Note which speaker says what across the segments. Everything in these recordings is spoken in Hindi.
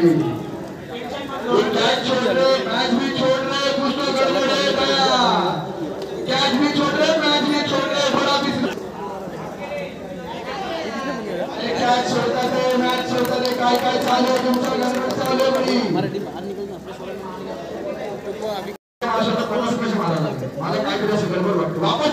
Speaker 1: तो है मॅच छोड़ता थे काय गडबड आहे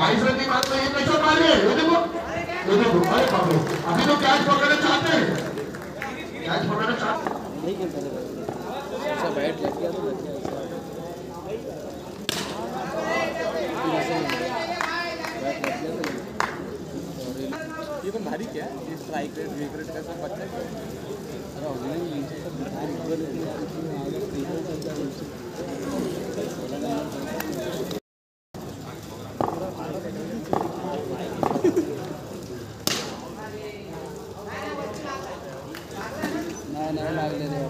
Speaker 1: बाईस रन की बात में ये कैसा मारे ये देखो ये देखो, अरे रे, अभी तो कैच पकड़ना चाहते हैं। कैच पकड़ना चाहते
Speaker 2: नहीं खेलता था ऐसा बैट लग गया तो लग गया। तो ये तो भारी क्या ये स्ट्राइक रेट वीक रेट का सब बच्चा है? रही है लेकिन यार इसमें आगे देखो चलता है नीचे नाही नाही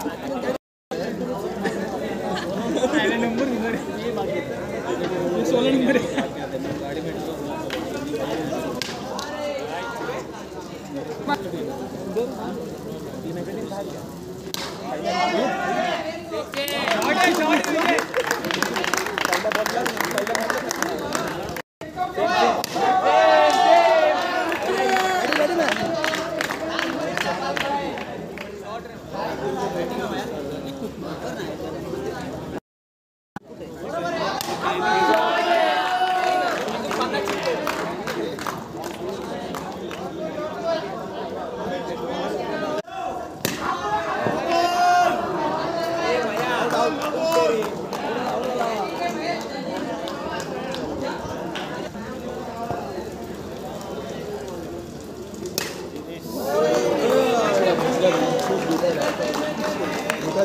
Speaker 2: Đi mày cái lên tay kìa.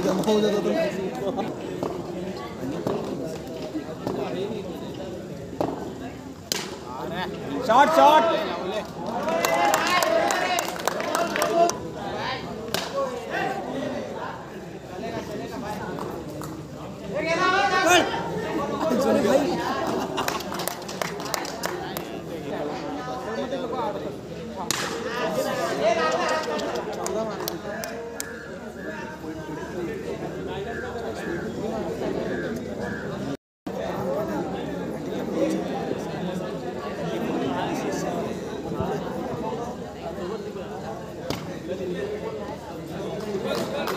Speaker 2: जमा हो जाता तुम
Speaker 3: शॉट शॉट Thank you.